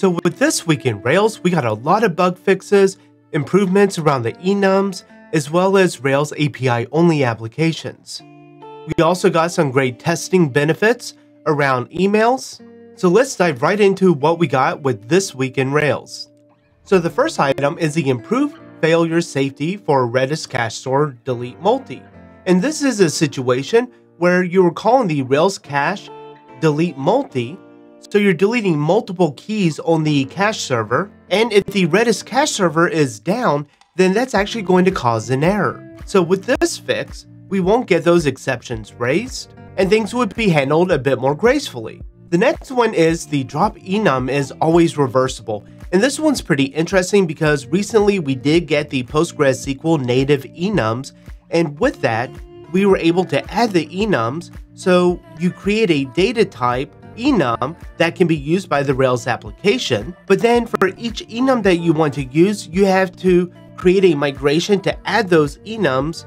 So with this week in Rails, we got a lot of bug fixes, improvements around the enums, as well as Rails API only applications. We also got some great testing benefits around emails. So let's dive right into what we got with this week in Rails. So the first item is the improved failure safety for Redis cache store delete multi. And this is a situation where you were calling the Rails cache delete multi so you're deleting multiple keys on the cache server, and if the Redis cache server is down, then that's actually going to cause an error. So with this fix, we won't get those exceptions raised, and things would be handled a bit more gracefully. The next one is the drop enum is always reversible, and this one's pretty interesting because recently we did get the PostgreSQL native enums, and with that, we were able to add the enums so you create a data type enum that can be used by the Rails application. But then for each enum that you want to use, you have to create a migration to add those enums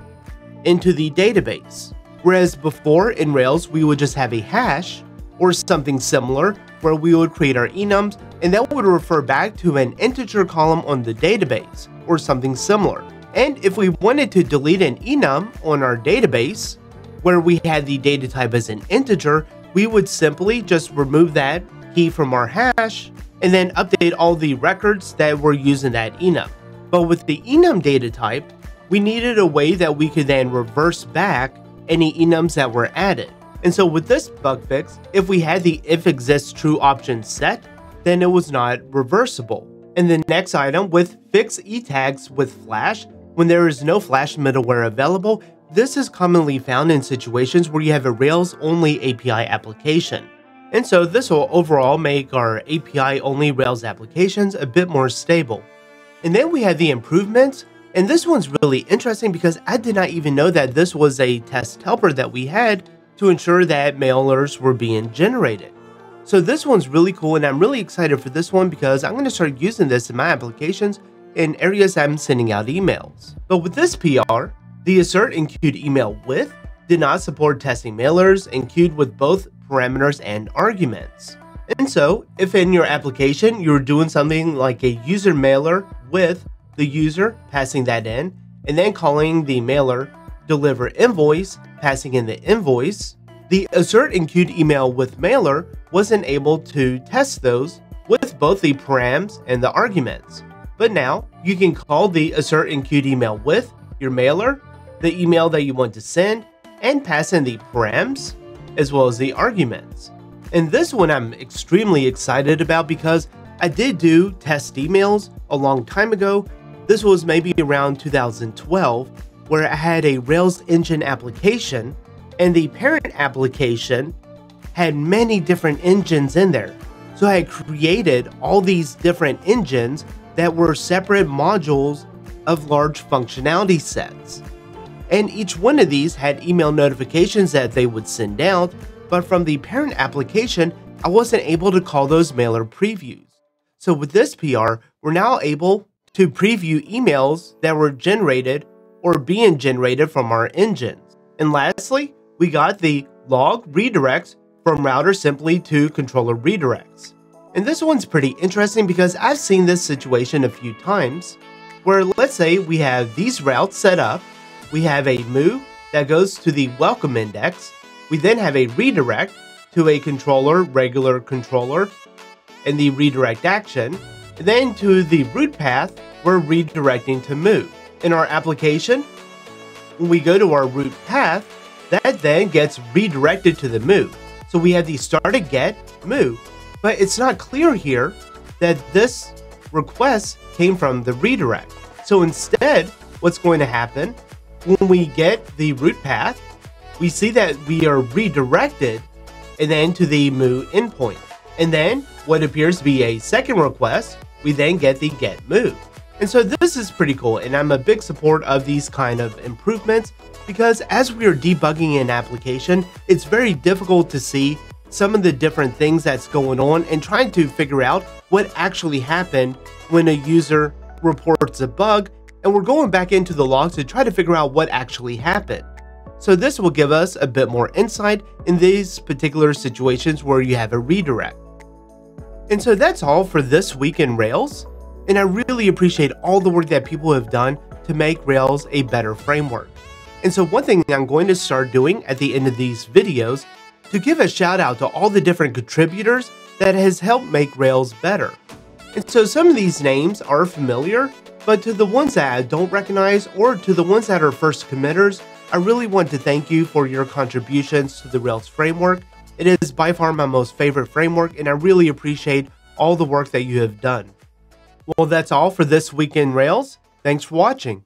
into the database. Whereas before in Rails, we would just have a hash or something similar where we would create our enums and that would refer back to an integer column on the database or something similar. And if we wanted to delete an enum on our database, where we had the data type as an integer, we would simply just remove that key from our hash and then update all the records that were using that enum. But with the enum data type, we needed a way that we could then reverse back any enums that were added. And so with this bug fix, if we had the if exists true option set, then it was not reversible. And the next item with fix e-tags with Flash, when there is no Flash middleware available, this is commonly found in situations where you have a Rails-only API application. And so this will overall make our API-only Rails applications a bit more stable. And then we have the improvements, and this one's really interesting because I did not even know that this was a test helper that we had to ensure that mailers were being generated. So this one's really cool and I'm really excited for this one because I'm going to start using this in my applications in areas I'm sending out emails. But with this PR, the assert enqueued email with did not support testing mailers enqueued with both parameters and arguments. And so, if in your application you're doing something like a user mailer with the user passing that in, and then calling the mailer deliver invoice, passing in the invoice, the assert enqueued email with mailer wasn't able to test those with both the params and the arguments. But now you can call the assert enqueued email with your mailer the email that you want to send, and pass in the params, as well as the arguments. And this one I'm extremely excited about because I did do test emails a long time ago. This was maybe around 2012, where I had a Rails engine application, and the parent application had many different engines in there. So I created all these different engines that were separate modules of large functionality sets and each one of these had email notifications that they would send out, but from the parent application, I wasn't able to call those mailer previews. So with this PR, we're now able to preview emails that were generated or being generated from our engines. And lastly, we got the log redirects from router simply to controller redirects. And this one's pretty interesting because I've seen this situation a few times where let's say we have these routes set up we have a move that goes to the welcome index. We then have a redirect to a controller, regular controller, and the redirect action. And then to the root path, we're redirecting to move. In our application, when we go to our root path, that then gets redirected to the move. So we have the started get move, but it's not clear here that this request came from the redirect. So instead, what's going to happen when we get the root path, we see that we are redirected and then to the move endpoint. And then what appears to be a second request, we then get the get move. And so this is pretty cool and I'm a big support of these kind of improvements because as we are debugging an application, it's very difficult to see some of the different things that's going on and trying to figure out what actually happened when a user reports a bug and we're going back into the logs to try to figure out what actually happened. So this will give us a bit more insight in these particular situations where you have a redirect. And so that's all for this week in Rails. And I really appreciate all the work that people have done to make Rails a better framework. And so one thing I'm going to start doing at the end of these videos to give a shout out to all the different contributors that has helped make Rails better. And so some of these names are familiar, but to the ones that I don't recognize or to the ones that are first committers, I really want to thank you for your contributions to the Rails framework. It is by far my most favorite framework and I really appreciate all the work that you have done. Well, that's all for this week in Rails. Thanks for watching.